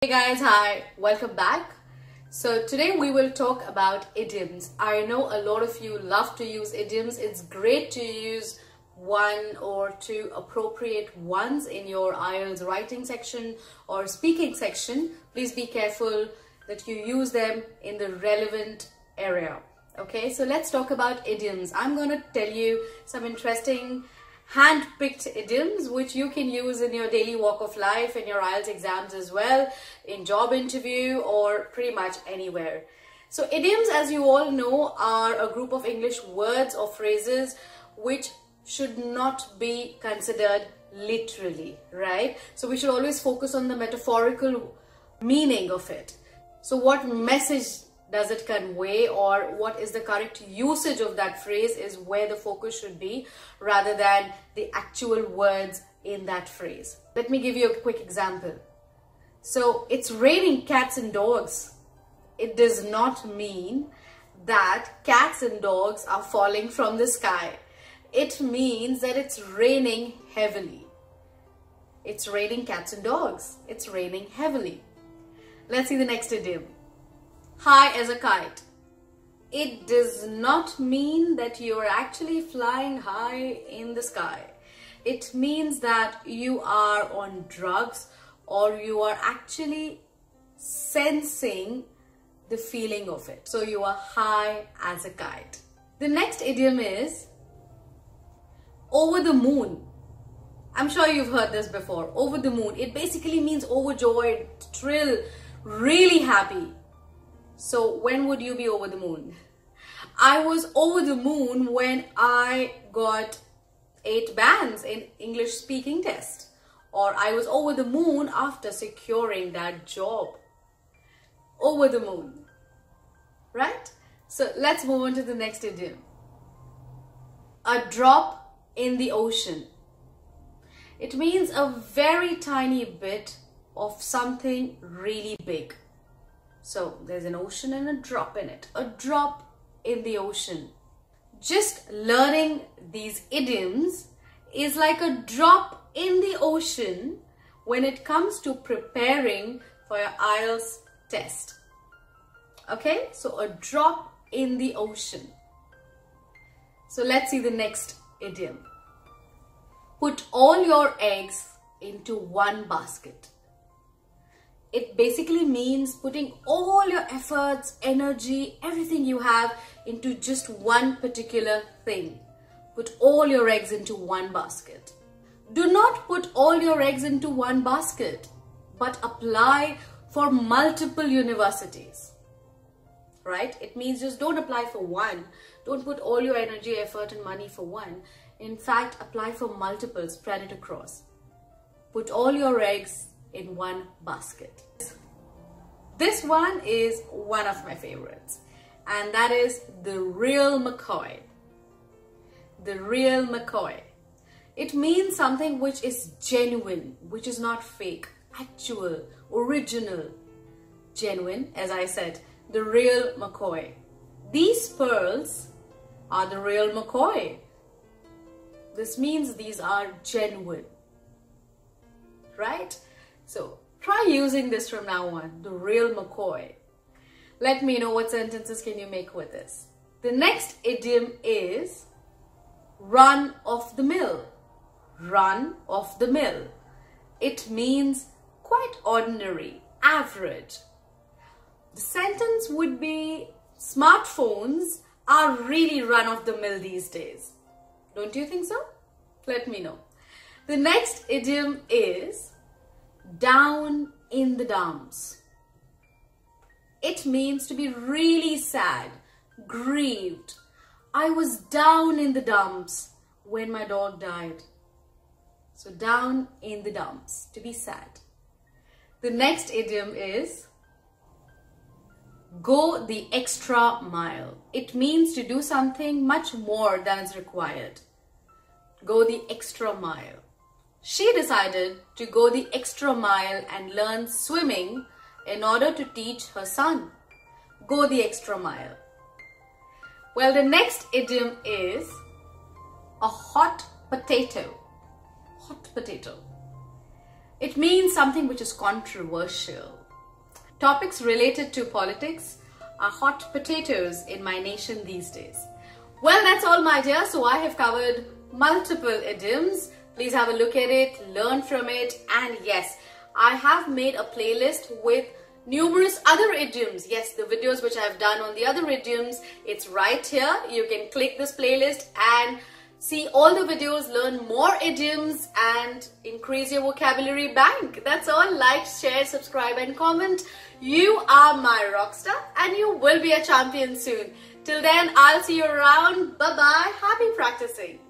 Hey guys, hi, welcome back. So today we will talk about idioms. I know a lot of you love to use idioms. It's great to use one or two appropriate ones in your IELTS writing section or speaking section. Please be careful that you use them in the relevant area. Okay, so let's talk about idioms. I'm going to tell you some interesting hand-picked idioms which you can use in your daily walk of life, in your IELTS exams as well, in job interview or pretty much anywhere. So idioms as you all know are a group of English words or phrases which should not be considered literally, right? So we should always focus on the metaphorical meaning of it. So what message does it convey or what is the correct usage of that phrase is where the focus should be rather than the actual words in that phrase. Let me give you a quick example. So it's raining cats and dogs. It does not mean that cats and dogs are falling from the sky. It means that it's raining heavily. It's raining cats and dogs. It's raining heavily. Let's see the next idiom high as a kite. It does not mean that you are actually flying high in the sky. It means that you are on drugs or you are actually sensing the feeling of it. So you are high as a kite. The next idiom is over the moon. I'm sure you've heard this before. Over the moon. It basically means overjoyed, thrilled, really happy. So when would you be over the moon? I was over the moon when I got eight bands in English speaking test. Or I was over the moon after securing that job. Over the moon. Right? So let's move on to the next idiom. A drop in the ocean. It means a very tiny bit of something really big. So there's an ocean and a drop in it. A drop in the ocean. Just learning these idioms is like a drop in the ocean when it comes to preparing for your IELTS test. Okay, so a drop in the ocean. So let's see the next idiom. Put all your eggs into one basket. It basically means putting all your efforts, energy, everything you have into just one particular thing. Put all your eggs into one basket. Do not put all your eggs into one basket, but apply for multiple universities. Right? It means just don't apply for one. Don't put all your energy, effort and money for one. In fact, apply for multiple, spread it across. Put all your eggs in one basket. This one is one of my favorites and that is the real McCoy. The real McCoy. It means something which is genuine, which is not fake, actual, original, genuine, as I said, the real McCoy. These pearls are the real McCoy. This means these are genuine, right? So try using this from now on, the real McCoy. Let me know what sentences can you make with this. The next idiom is run of the mill. Run of the mill. It means quite ordinary, average. The sentence would be smartphones are really run of the mill these days. Don't you think so? Let me know. The next idiom is down in the dumps. It means to be really sad, grieved. I was down in the dumps when my dog died. So down in the dumps, to be sad. The next idiom is go the extra mile. It means to do something much more than is required. Go the extra mile. She decided to go the extra mile and learn swimming in order to teach her son. Go the extra mile. Well, the next idiom is a hot potato. Hot potato. It means something which is controversial, topics related to politics are hot potatoes in my nation these days. Well, that's all my dear. So I have covered multiple idioms. Please have a look at it, learn from it. And yes, I have made a playlist with numerous other idioms. Yes, the videos which I've done on the other idioms, it's right here. You can click this playlist and see all the videos, learn more idioms and increase your vocabulary bank. That's all. Like, share, subscribe and comment. You are my rockstar and you will be a champion soon. Till then, I'll see you around. Bye-bye. Happy practicing.